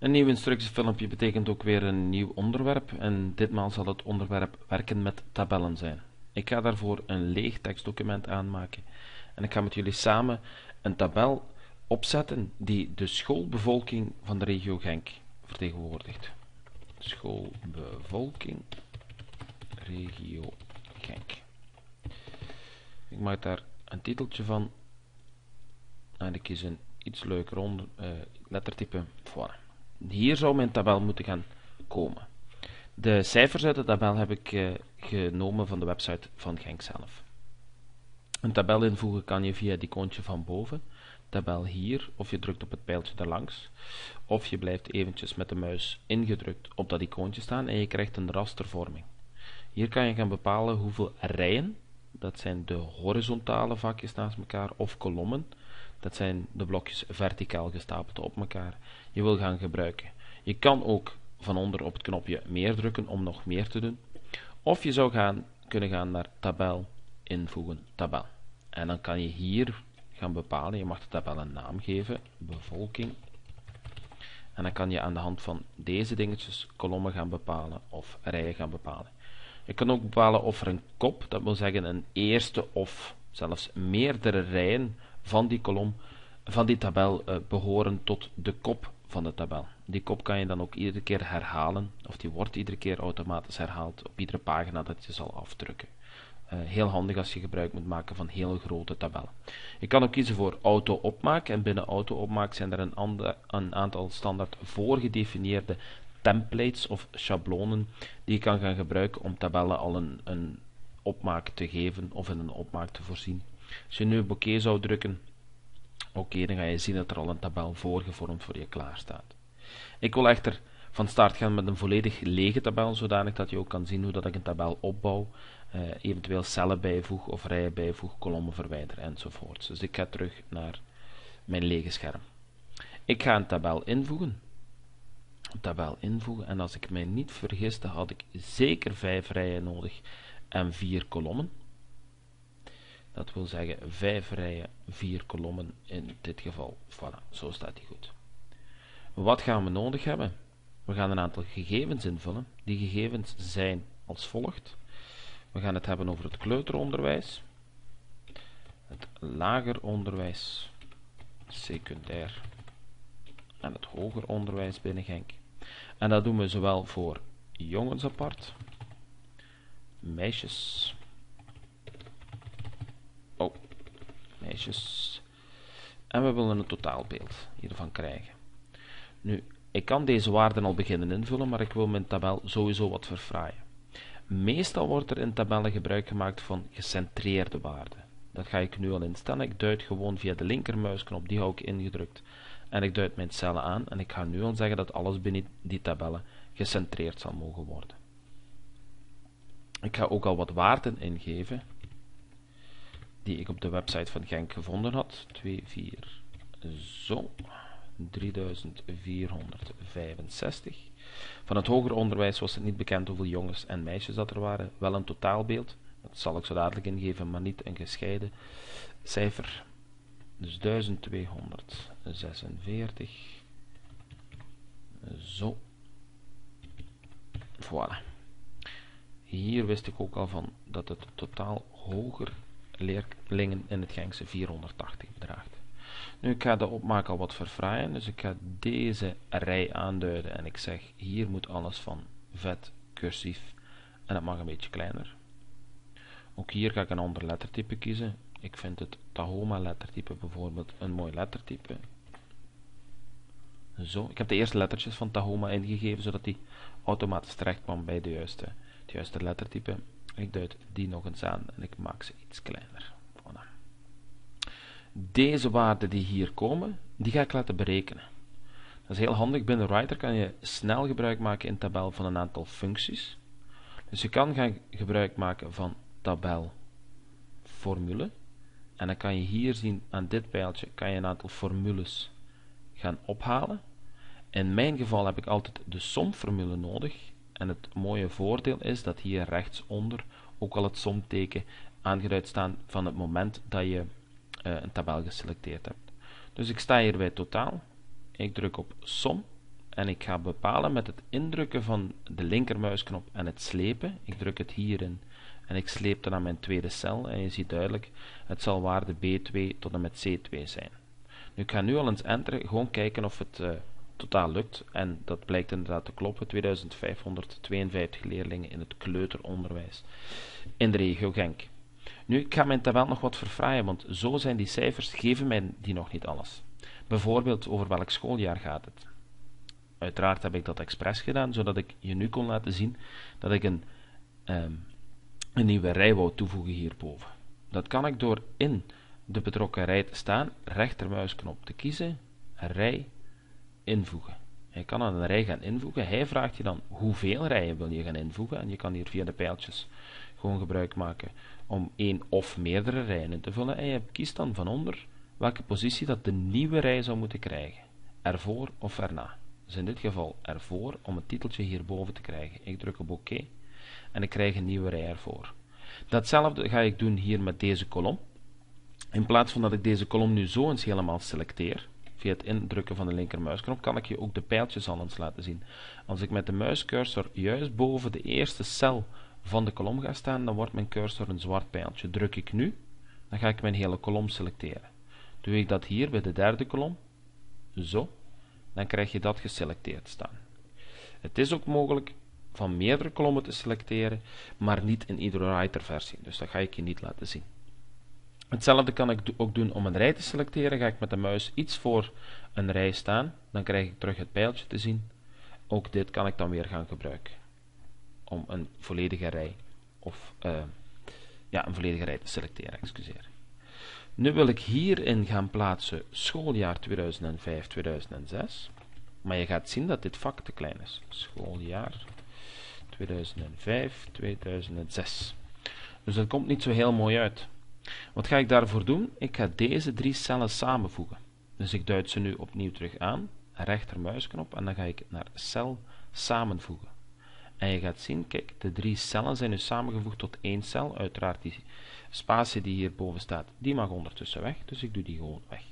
Een nieuw instructiefilmpje betekent ook weer een nieuw onderwerp en ditmaal zal het onderwerp werken met tabellen zijn. Ik ga daarvoor een leeg tekstdocument aanmaken en ik ga met jullie samen een tabel opzetten die de schoolbevolking van de regio Genk vertegenwoordigt. Schoolbevolking, regio Genk. Ik maak daar een titeltje van en ik kies een iets leuker onder, uh, lettertype. Voilà. Hier zou mijn tabel moeten gaan komen. De cijfers uit de tabel heb ik uh, genomen van de website van Genk zelf. Een tabel invoegen kan je via het icoontje van boven, tabel hier, of je drukt op het pijltje daarlangs, of je blijft eventjes met de muis ingedrukt op dat icoontje staan en je krijgt een rastervorming. Hier kan je gaan bepalen hoeveel rijen, dat zijn de horizontale vakjes naast elkaar, of kolommen, dat zijn de blokjes verticaal gestapeld op elkaar, je wil gaan gebruiken. Je kan ook van onder op het knopje meer drukken om nog meer te doen. Of je zou gaan, kunnen gaan naar tabel, invoegen, tabel. En dan kan je hier gaan bepalen, je mag de tabel een naam geven, bevolking. En dan kan je aan de hand van deze dingetjes kolommen gaan bepalen of rijen gaan bepalen. Je kan ook bepalen of er een kop, dat wil zeggen een eerste of zelfs meerdere rijen van die kolom, van die tabel uh, behoren tot de kop van de tabel. Die kop kan je dan ook iedere keer herhalen, of die wordt iedere keer automatisch herhaald op iedere pagina dat je zal afdrukken. Uh, heel handig als je gebruik moet maken van hele grote tabellen. Je kan ook kiezen voor auto-opmaak en binnen auto-opmaak zijn er een, een aantal standaard voorgedefinieerde templates of schablonen die je kan gaan gebruiken om tabellen al een, een opmaak te geven of in een opmaak te voorzien. Als je nu op oké zou drukken, oké, dan ga je zien dat er al een tabel voorgevormd voor je klaar staat. Ik wil echter van start gaan met een volledig lege tabel, zodanig dat je ook kan zien hoe dat ik een tabel opbouw, uh, eventueel cellen bijvoeg of rijen bijvoeg, kolommen verwijderen enzovoort. Dus ik ga terug naar mijn lege scherm. Ik ga een tabel invoegen. Een tabel invoegen en als ik mij niet vergiste had ik zeker vijf rijen nodig en vier kolommen. Dat wil zeggen vijf rijen, vier kolommen in dit geval. Voilà, zo staat die goed. Wat gaan we nodig hebben? We gaan een aantal gegevens invullen. Die gegevens zijn als volgt. We gaan het hebben over het kleuteronderwijs, het lager onderwijs, secundair en het hoger onderwijs binnen Genk. En dat doen we zowel voor jongens apart, meisjes, meisjes, en we willen een totaalbeeld hiervan krijgen. Nu, ik kan deze waarden al beginnen invullen, maar ik wil mijn tabel sowieso wat verfraaien. Meestal wordt er in tabellen gebruik gemaakt van gecentreerde waarden. Dat ga ik nu al instellen. Ik duid gewoon via de linkermuisknop, die hou ik ingedrukt. En ik duid mijn cellen aan en ik ga nu al zeggen dat alles binnen die tabellen gecentreerd zal mogen worden. Ik ga ook al wat waarden ingeven die ik op de website van Genk gevonden had. 2, 4, zo. 3465. Van het hoger onderwijs was het niet bekend hoeveel jongens en meisjes dat er waren. Wel een totaalbeeld, dat zal ik zo dadelijk ingeven, maar niet een gescheiden cijfer. Dus 1246. Zo. Voilà. Hier wist ik ook al van dat het totaal hoger leerlingen in het Genkse 480 bedraagt. Nu, ik ga de opmaak al wat verfraaien, dus ik ga deze rij aanduiden en ik zeg, hier moet alles van vet, cursief en dat mag een beetje kleiner. Ook hier ga ik een ander lettertype kiezen. Ik vind het Tahoma lettertype bijvoorbeeld een mooi lettertype. Zo, ik heb de eerste lettertjes van Tahoma ingegeven, zodat die automatisch terecht kwam bij de juiste, het juiste lettertype. Ik duid die nog eens aan en ik maak ze iets kleiner. Deze waarden die hier komen, die ga ik laten berekenen. Dat is heel handig. Binnen Writer kan je snel gebruik maken in tabel van een aantal functies. Dus je kan gaan gebruik maken van tabelformule. En dan kan je hier zien aan dit pijltje kan je een aantal formules gaan ophalen. In mijn geval heb ik altijd de somformule nodig. En het mooie voordeel is dat hier rechtsonder ook al het somteken aangeduid staan van het moment dat je uh, een tabel geselecteerd hebt. Dus ik sta hier bij totaal. Ik druk op som en ik ga bepalen met het indrukken van de linkermuisknop en het slepen. Ik druk het hierin en ik sleep dan naar mijn tweede cel en je ziet duidelijk, het zal waarde B2 tot en met C2 zijn. Nu, ik ga nu al eens enteren, gewoon kijken of het uh, totaal lukt. En dat blijkt inderdaad te kloppen. 2552 leerlingen in het kleuteronderwijs in de regio Genk. Nu, ik ga mijn tabel nog wat verfraaien, want zo zijn die cijfers, geven mij die nog niet alles. Bijvoorbeeld, over welk schooljaar gaat het? Uiteraard heb ik dat expres gedaan, zodat ik je nu kon laten zien dat ik een, um, een nieuwe rij wou toevoegen hierboven. Dat kan ik door in de betrokken rij te staan, rechtermuisknop te kiezen, rij invoegen. Je kan aan een rij gaan invoegen. Hij vraagt je dan hoeveel rijen wil je gaan invoegen. En je kan hier via de pijltjes gewoon gebruik maken om één of meerdere rijen in te vullen. En je kiest dan van onder welke positie dat de nieuwe rij zou moeten krijgen. Ervoor of erna. Dus in dit geval ervoor om het titeltje hierboven te krijgen. Ik druk op OK en ik krijg een nieuwe rij ervoor. Datzelfde ga ik doen hier met deze kolom. In plaats van dat ik deze kolom nu zo eens helemaal selecteer, via het indrukken van de linkermuisknop, kan ik je ook de pijltjes al eens laten zien. Als ik met de muiscursor juist boven de eerste cel van de kolom ga staan, dan wordt mijn cursor een zwart pijltje. Druk ik nu, dan ga ik mijn hele kolom selecteren. Doe ik dat hier bij de derde kolom, zo, dan krijg je dat geselecteerd staan. Het is ook mogelijk van meerdere kolommen te selecteren, maar niet in iedere writer versie, dus dat ga ik je niet laten zien. Hetzelfde kan ik ook doen om een rij te selecteren. Ga ik met de muis iets voor een rij staan, dan krijg ik terug het pijltje te zien. Ook dit kan ik dan weer gaan gebruiken om een volledige rij of uh, ja, een volledige rij te selecteren. Excuseer. Nu wil ik hierin gaan plaatsen schooljaar 2005-2006. Maar je gaat zien dat dit vak te klein is. Schooljaar 2005-2006. Dus dat komt niet zo heel mooi uit. Wat ga ik daarvoor doen? Ik ga deze drie cellen samenvoegen. Dus ik duid ze nu opnieuw terug aan, rechtermuisknop, en dan ga ik naar cel samenvoegen. En je gaat zien, kijk, de drie cellen zijn nu samengevoegd tot één cel. Uiteraard die spatie die hierboven staat, die mag ondertussen weg, dus ik doe die gewoon weg.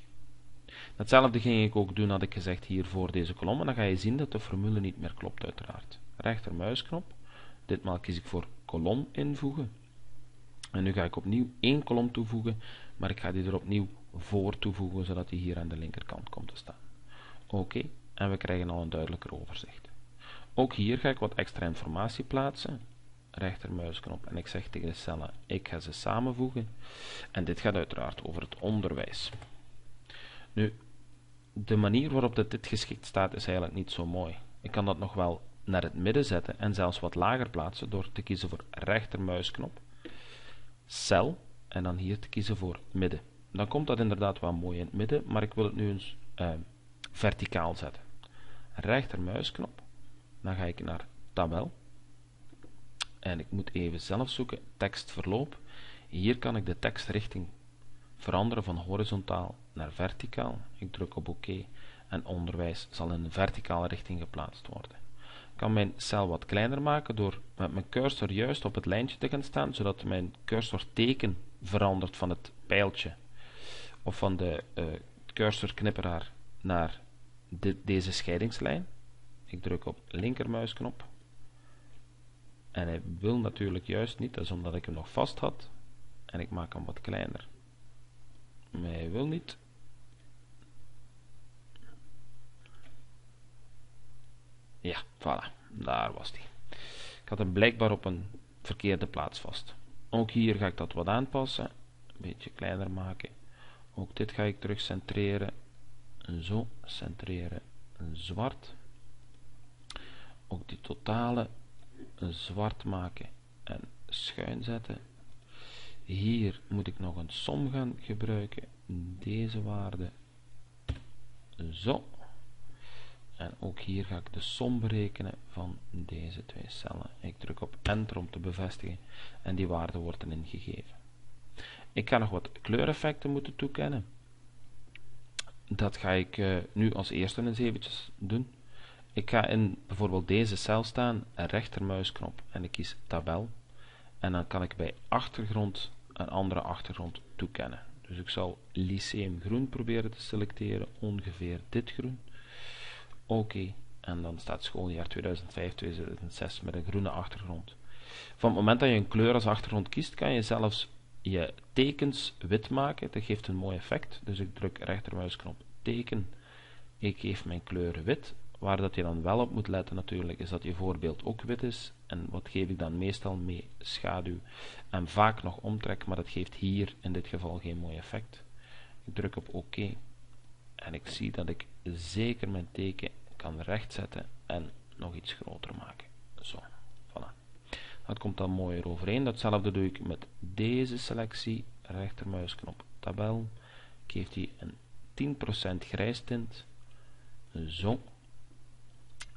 Hetzelfde ging ik ook doen, had ik gezegd, hier voor deze kolom. En dan ga je zien dat de formule niet meer klopt, uiteraard. Rechtermuisknop. Ditmaal kies ik voor kolom invoegen. En nu ga ik opnieuw één kolom toevoegen, maar ik ga die er opnieuw voor toevoegen, zodat die hier aan de linkerkant komt te staan. Oké, en we krijgen al een duidelijker overzicht. Ook hier ga ik wat extra informatie plaatsen. Rechtermuisknop en ik zeg tegen de cellen, ik ga ze samenvoegen. En dit gaat uiteraard over het onderwijs. Nu, de manier waarop dit geschikt staat is eigenlijk niet zo mooi. Ik kan dat nog wel naar het midden zetten en zelfs wat lager plaatsen door te kiezen voor rechtermuisknop cel en dan hier te kiezen voor midden. Dan komt dat inderdaad wel mooi in het midden, maar ik wil het nu eens uh, verticaal zetten. Rechtermuisknop, dan ga ik naar tabel en ik moet even zelf zoeken, tekstverloop. Hier kan ik de tekstrichting veranderen van horizontaal naar verticaal. Ik druk op OK en onderwijs zal in een verticale richting geplaatst worden kan mijn cel wat kleiner maken door met mijn cursor juist op het lijntje te gaan staan, zodat mijn cursor teken verandert van het pijltje of van de uh, cursorknipperaar naar deze scheidingslijn. Ik druk op linkermuisknop en hij wil natuurlijk juist niet, dat is omdat ik hem nog vast had en ik maak hem wat kleiner. Maar hij wil niet. Ja, voilà. Daar was die. Ik had hem blijkbaar op een verkeerde plaats vast. Ook hier ga ik dat wat aanpassen. Een beetje kleiner maken. Ook dit ga ik terug centreren. Zo, centreren. Zwart. Ook die totale zwart maken en schuin zetten. Hier moet ik nog een som gaan gebruiken. Deze waarde. Zo. En ook hier ga ik de som berekenen van deze twee cellen. Ik druk op Enter om te bevestigen en die waarde wordt erin gegeven. Ik ga nog wat kleureffecten moeten toekennen. Dat ga ik uh, nu als eerste eens eventjes doen. Ik ga in bijvoorbeeld deze cel staan, rechtermuisknop en ik kies tabel. En dan kan ik bij achtergrond een andere achtergrond toekennen. Dus ik zal Lyceum groen proberen te selecteren, ongeveer dit groen. Oké, En dan staat schooljaar 2005-2006 met een groene achtergrond. Van het moment dat je een kleur als achtergrond kiest, kan je zelfs je tekens wit maken. Dat geeft een mooi effect. Dus ik druk rechtermuisknop teken. Ik geef mijn kleur wit. Waar dat je dan wel op moet letten natuurlijk, is dat je voorbeeld ook wit is. En wat geef ik dan meestal mee? Schaduw. En vaak nog omtrek, maar dat geeft hier in dit geval geen mooi effect. Ik druk op OK. En ik zie dat ik zeker mijn teken kan rechtzetten en nog iets groter maken. Zo, voilà. Dat komt dan mooier overeen. Datzelfde doe ik met deze selectie. Rechtermuisknop tabel. Ik geef die een 10% grijs tint. Zo.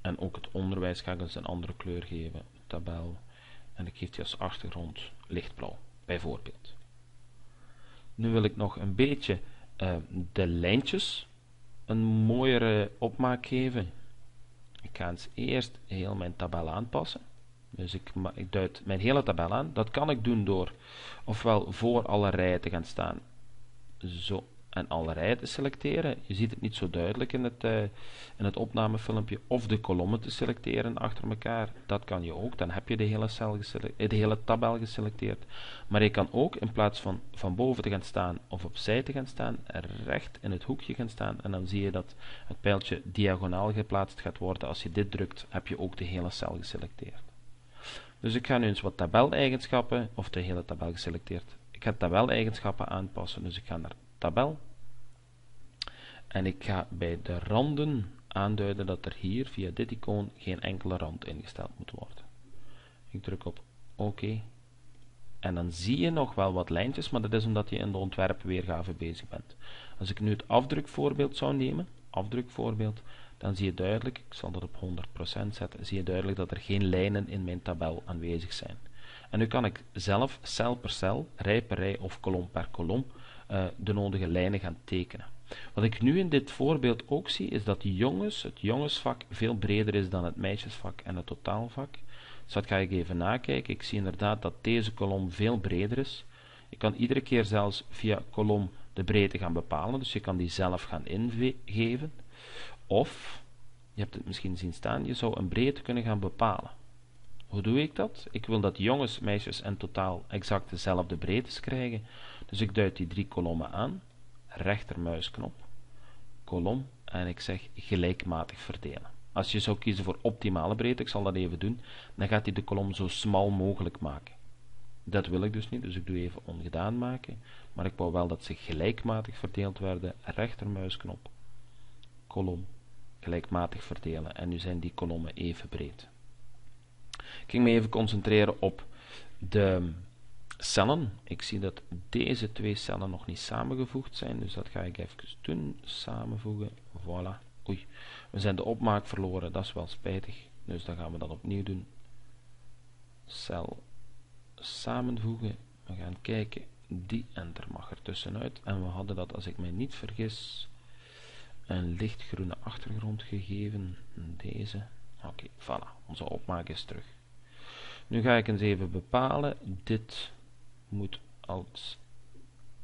En ook het onderwijs ga ik eens een andere kleur geven. Tabel. En ik geef die als achtergrond lichtblauw. Bijvoorbeeld. Nu wil ik nog een beetje uh, de lijntjes een mooiere opmaak geven. Ik ga eens eerst heel mijn tabel aanpassen. Dus ik, ik duid mijn hele tabel aan. Dat kan ik doen door ofwel voor alle rijen te gaan staan. Zo en alle rijen te selecteren. Je ziet het niet zo duidelijk in het, uh, in het opnamefilmpje. Of de kolommen te selecteren achter elkaar. Dat kan je ook. Dan heb je de hele, cel de hele tabel geselecteerd. Maar je kan ook in plaats van van boven te gaan staan of opzij te gaan staan, recht in het hoekje gaan staan. En dan zie je dat het pijltje diagonaal geplaatst gaat worden. Als je dit drukt, heb je ook de hele cel geselecteerd. Dus ik ga nu eens wat tabeleigenschappen, of de hele tabel geselecteerd. Ik ga tabeleigenschappen aanpassen. Dus ik ga naar tabel. En ik ga bij de randen aanduiden dat er hier via dit icoon geen enkele rand ingesteld moet worden. Ik druk op OK. En dan zie je nog wel wat lijntjes, maar dat is omdat je in de ontwerpweergave bezig bent. Als ik nu het afdrukvoorbeeld zou nemen, afdrukvoorbeeld, dan zie je duidelijk, ik zal dat op 100% zetten, zie je duidelijk dat er geen lijnen in mijn tabel aanwezig zijn. En nu kan ik zelf cel per cel, rij per rij of kolom per kolom uh, de nodige lijnen gaan tekenen. Wat ik nu in dit voorbeeld ook zie, is dat jongens, het jongensvak veel breder is dan het meisjesvak en het totaalvak. Dus dat ga ik even nakijken. Ik zie inderdaad dat deze kolom veel breder is. Je kan iedere keer zelfs via kolom de breedte gaan bepalen, dus je kan die zelf gaan ingeven. Of, je hebt het misschien zien staan, je zou een breedte kunnen gaan bepalen. Hoe doe ik dat? Ik wil dat jongens, meisjes en totaal exact dezelfde breedtes krijgen. Dus ik duid die drie kolommen aan, rechtermuisknop, kolom en ik zeg gelijkmatig verdelen. Als je zou kiezen voor optimale breedte, ik zal dat even doen, dan gaat hij de kolom zo smal mogelijk maken. Dat wil ik dus niet, dus ik doe even ongedaan maken, maar ik wou wel dat ze gelijkmatig verdeeld werden, rechtermuisknop, kolom, gelijkmatig verdelen en nu zijn die kolommen even breed. Ik ging me even concentreren op de cellen. Ik zie dat deze twee cellen nog niet samengevoegd zijn, dus dat ga ik even doen. Samenvoegen, voilà. Oei, we zijn de opmaak verloren, dat is wel spijtig. Dus dan gaan we dat opnieuw doen. Cel samenvoegen. We gaan kijken, die enter mag er tussenuit. En we hadden dat, als ik mij niet vergis, een lichtgroene achtergrond gegeven. Deze. Oké, voilà, onze opmaak is terug. Nu ga ik eens even bepalen, dit moet als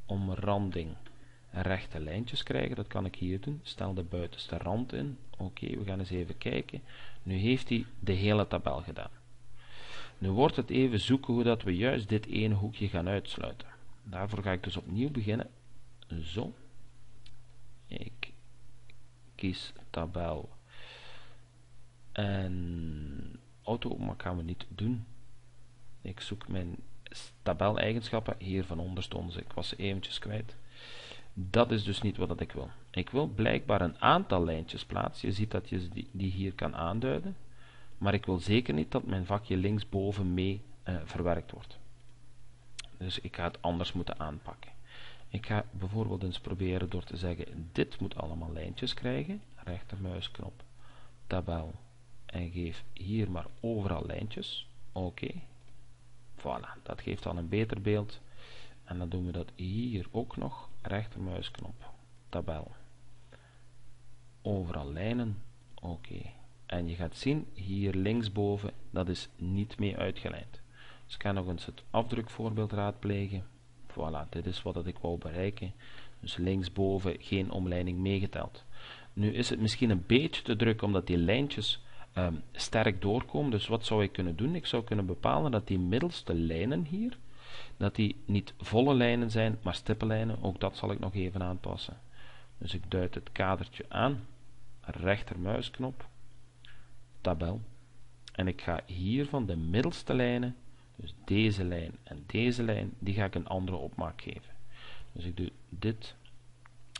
omranding rechte lijntjes krijgen. Dat kan ik hier doen. Stel de buitenste rand in. Oké, we gaan eens even kijken. Nu heeft hij de hele tabel gedaan. Nu wordt het even zoeken hoe dat we juist dit ene hoekje gaan uitsluiten. Daarvoor ga ik dus opnieuw beginnen. Zo. Ik kies tabel. En auto, maar gaan we niet doen. Ik zoek mijn tabeleigenschappen. Hier van onder stonden ze. Ik was ze eventjes kwijt. Dat is dus niet wat ik wil. Ik wil blijkbaar een aantal lijntjes plaatsen. Je ziet dat je die, die hier kan aanduiden. Maar ik wil zeker niet dat mijn vakje linksboven mee uh, verwerkt wordt. Dus ik ga het anders moeten aanpakken. Ik ga bijvoorbeeld eens proberen door te zeggen, dit moet allemaal lijntjes krijgen. Rechtermuisknop, tabel en geef hier maar overal lijntjes. Oké, Voilà, dat geeft al een beter beeld. En dan doen we dat hier ook nog. Rechtermuisknop, tabel. Overal lijnen. Oké. En je gaat zien, hier linksboven, dat is niet mee uitgelijnd. Dus ik ga nog eens het afdrukvoorbeeld raadplegen. Voilà, dit is wat ik wou bereiken. Dus linksboven geen omleiding meegeteld. Nu is het misschien een beetje te druk omdat die lijntjes ehm, sterk doorkomen. Dus wat zou ik kunnen doen? Ik zou kunnen bepalen dat die middelste lijnen hier, dat die niet volle lijnen zijn, maar stippenlijnen. Ook dat zal ik nog even aanpassen. Dus ik duid het kadertje aan, rechtermuisknop, tabel. En ik ga hier van de middelste lijnen, dus deze lijn en deze lijn, die ga ik een andere opmaak geven. Dus ik doe dit,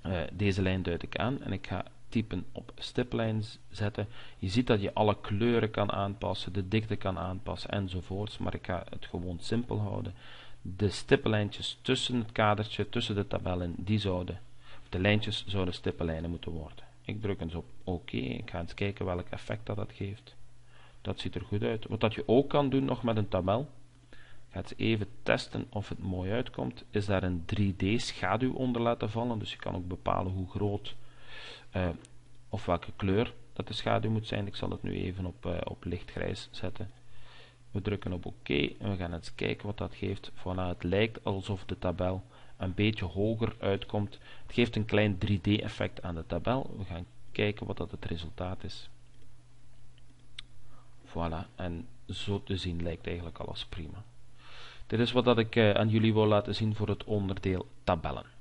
uh, deze lijn duid ik aan en ik ga typen op stiplijn zetten. Je ziet dat je alle kleuren kan aanpassen, de dikte kan aanpassen enzovoorts, maar ik ga het gewoon simpel houden. De stippenlijntjes tussen het kadertje, tussen de tabellen, die zouden, de lijntjes zouden stippenlijnen moeten worden. Ik druk eens op oké, ik ga eens kijken welk effect dat, dat geeft. Dat ziet er goed uit. Wat dat je ook kan doen nog met een tabel, ga eens even testen of het mooi uitkomt, is daar een 3D schaduw onder laten vallen, dus je kan ook bepalen hoe groot uh, of welke kleur dat de schaduw moet zijn. Ik zal het nu even op, uh, op lichtgrijs zetten. We drukken op oké en we gaan eens kijken wat dat geeft. Voilà, het lijkt alsof de tabel een beetje hoger uitkomt. Het geeft een klein 3D effect aan de tabel. We gaan kijken wat dat het resultaat is. Voilà, en zo te zien lijkt eigenlijk alles prima. Dit is wat dat ik uh, aan jullie wil laten zien voor het onderdeel tabellen.